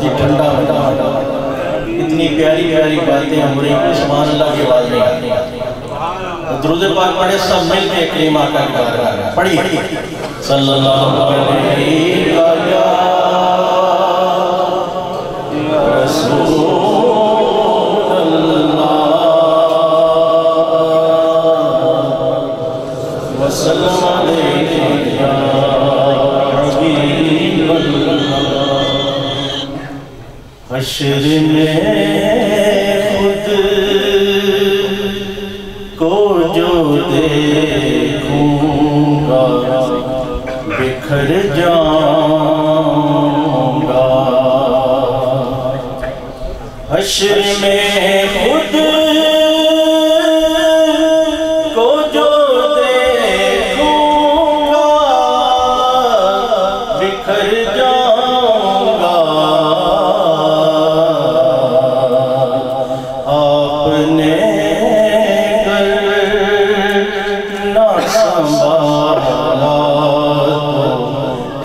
بہت ہی ٹھنڈا ہٹا اتنی پیاری پیاری باتیں ہم رہی ہیں سبحان اللہ کے بعد میں۔ آتی ہیں درود پاک پڑھے، سب مل کے کریم آقا کی بات پڑھی صلی اللہ علیہ وسلم۔ حشر میں خود کو جو دیکھوں گا بکھر جاؤں گا۔ حشر میں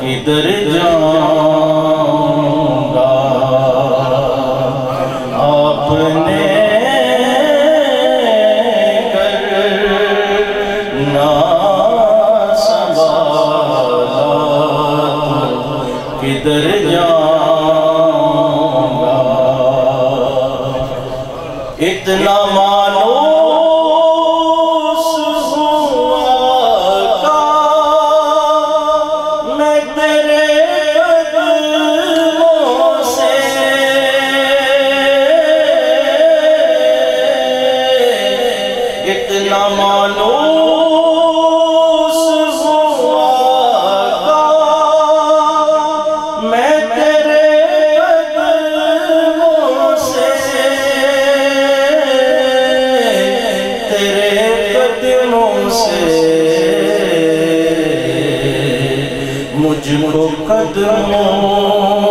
کدھر جاؤں گا۔ آپ نے کرنا کدھر جاؤں گا؟ اتنا مار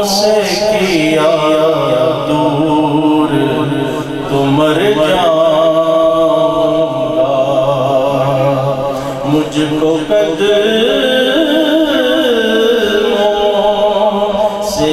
سے کیا دور تو مر مجھ کو قدموں سے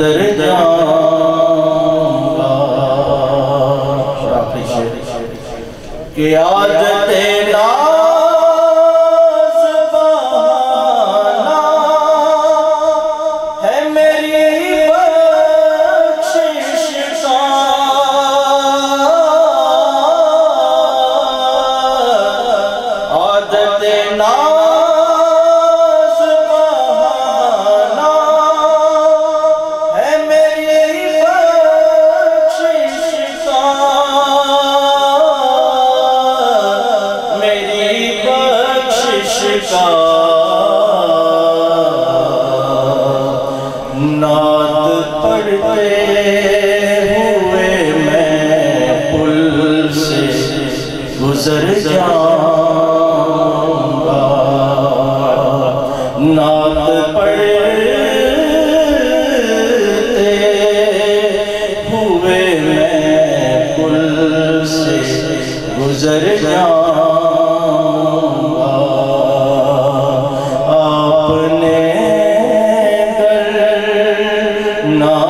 در جاؤں گا کہ آج تیرا عادت نام ناد پڑھتے ہوئے میں پل سے گزر جاؤں گا۔ نعت پڑھتے ہوئے میں پل سے گزر جاؤں no